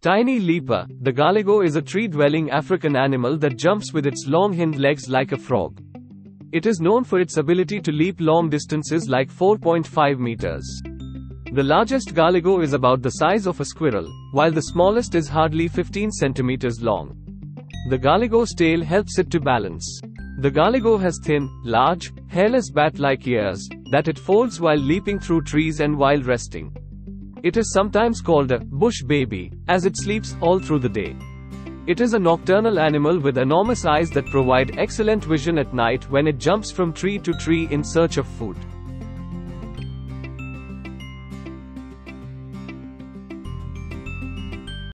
Tiny leaper, the galago is a tree-dwelling African animal that jumps with its long hind legs like a frog. It is known for its ability to leap long distances like 4.5 meters. The largest galago is about the size of a squirrel, while the smallest is hardly 15 centimeters long. The galago's tail helps it to balance. The galago has thin, large, hairless bat-like ears that it folds while leaping through trees and while resting. It is sometimes called a bush baby, as it sleeps all through the day. It is a nocturnal animal with enormous eyes that provide excellent vision at night when it jumps from tree to tree in search of food.